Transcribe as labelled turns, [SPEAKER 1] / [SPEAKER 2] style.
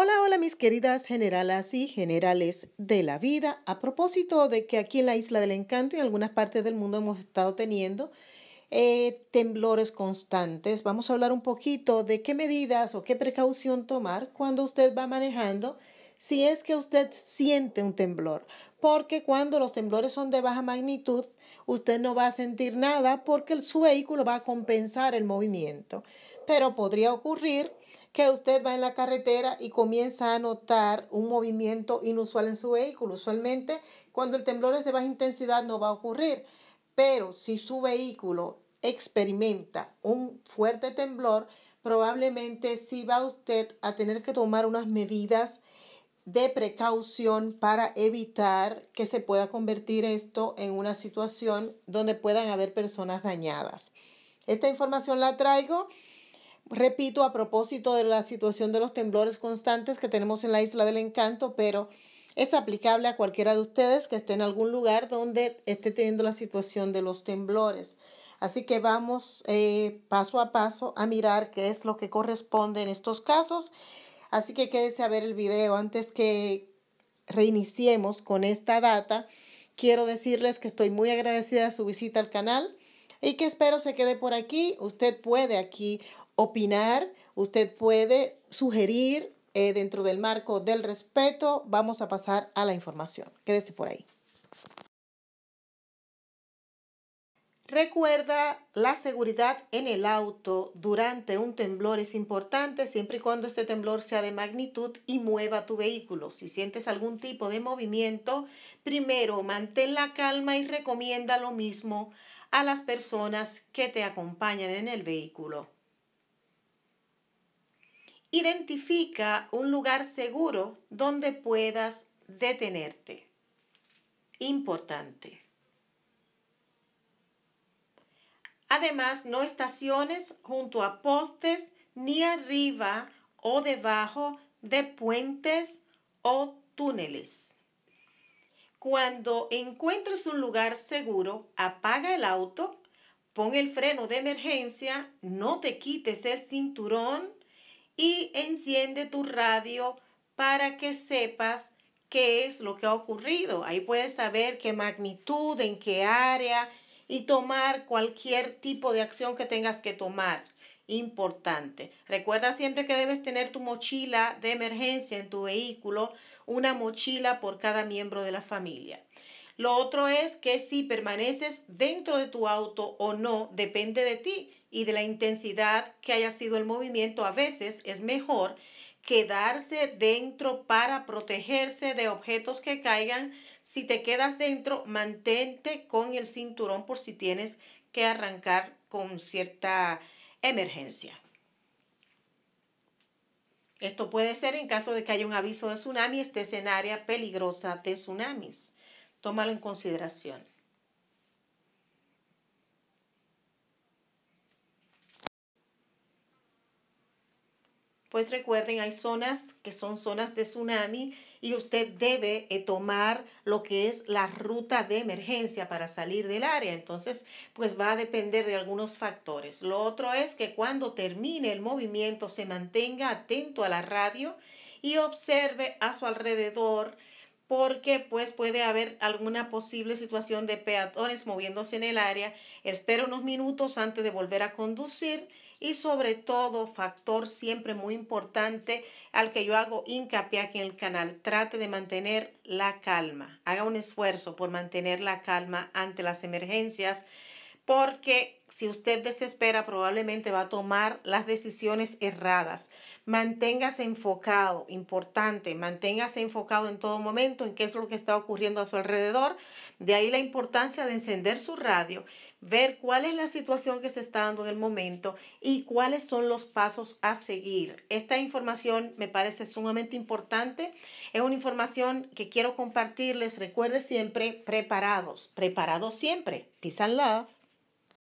[SPEAKER 1] Hola, hola mis queridas generalas y generales de la vida. A propósito de que aquí en la Isla del Encanto y en algunas partes del mundo hemos estado teniendo eh, temblores constantes, vamos a hablar un poquito de qué medidas o qué precaución tomar cuando usted va manejando si es que usted siente un temblor. Porque cuando los temblores son de baja magnitud, usted no va a sentir nada porque su vehículo va a compensar el movimiento. Pero podría ocurrir que usted va en la carretera y comienza a notar un movimiento inusual en su vehículo. Usualmente cuando el temblor es de baja intensidad no va a ocurrir, pero si su vehículo experimenta un fuerte temblor, probablemente sí va usted a tener que tomar unas medidas de precaución para evitar que se pueda convertir esto en una situación donde puedan haber personas dañadas. Esta información la traigo repito, a propósito de la situación de los temblores constantes que tenemos en la isla del encanto, pero es aplicable a cualquiera de ustedes que esté en algún lugar donde esté teniendo la situación de los temblores. Así que vamos eh, paso a paso a mirar qué es lo que corresponde en estos casos. Así que quédese a ver el video antes que reiniciemos con esta data. Quiero decirles que estoy muy agradecida de su visita al canal y que espero se quede por aquí. Usted puede aquí opinar, usted puede sugerir eh, dentro del marco del respeto. Vamos a pasar a la información. Quédese por ahí. Recuerda, la seguridad en el auto durante un temblor es importante siempre y cuando este temblor sea de magnitud y mueva tu vehículo. Si sientes algún tipo de movimiento, primero mantén la calma y recomienda lo mismo a las personas que te acompañan en el vehículo. Identifica un lugar seguro donde puedas detenerte. Importante. Además, no estaciones junto a postes ni arriba o debajo de puentes o túneles. Cuando encuentres un lugar seguro, apaga el auto, pon el freno de emergencia, no te quites el cinturón y enciende tu radio para que sepas qué es lo que ha ocurrido. Ahí puedes saber qué magnitud, en qué área y tomar cualquier tipo de acción que tengas que tomar. Importante. Recuerda siempre que debes tener tu mochila de emergencia en tu vehículo, una mochila por cada miembro de la familia. Lo otro es que si permaneces dentro de tu auto o no, depende de ti y de la intensidad que haya sido el movimiento. A veces es mejor quedarse dentro para protegerse de objetos que caigan. Si te quedas dentro, mantente con el cinturón por si tienes que arrancar con cierta emergencia. Esto puede ser en caso de que haya un aviso de tsunami, estés en área peligrosa de tsunamis. Tómalo en consideración. Pues recuerden, hay zonas que son zonas de tsunami y usted debe eh, tomar lo que es la ruta de emergencia para salir del área. Entonces, pues va a depender de algunos factores. Lo otro es que cuando termine el movimiento se mantenga atento a la radio y observe a su alrededor porque pues puede haber alguna posible situación de peatones moviéndose en el área. Espera unos minutos antes de volver a conducir y sobre todo, factor siempre muy importante al que yo hago hincapié aquí en el canal, trate de mantener la calma. Haga un esfuerzo por mantener la calma ante las emergencias porque si usted desespera probablemente va a tomar las decisiones erradas. Manténgase enfocado, importante, manténgase enfocado en todo momento en qué es lo que está ocurriendo a su alrededor. De ahí la importancia de encender su radio, ver cuál es la situación que se está dando en el momento y cuáles son los pasos a seguir. Esta información me parece sumamente importante. Es una información que quiero compartirles. Recuerde siempre, preparados, preparados siempre. Peace and love.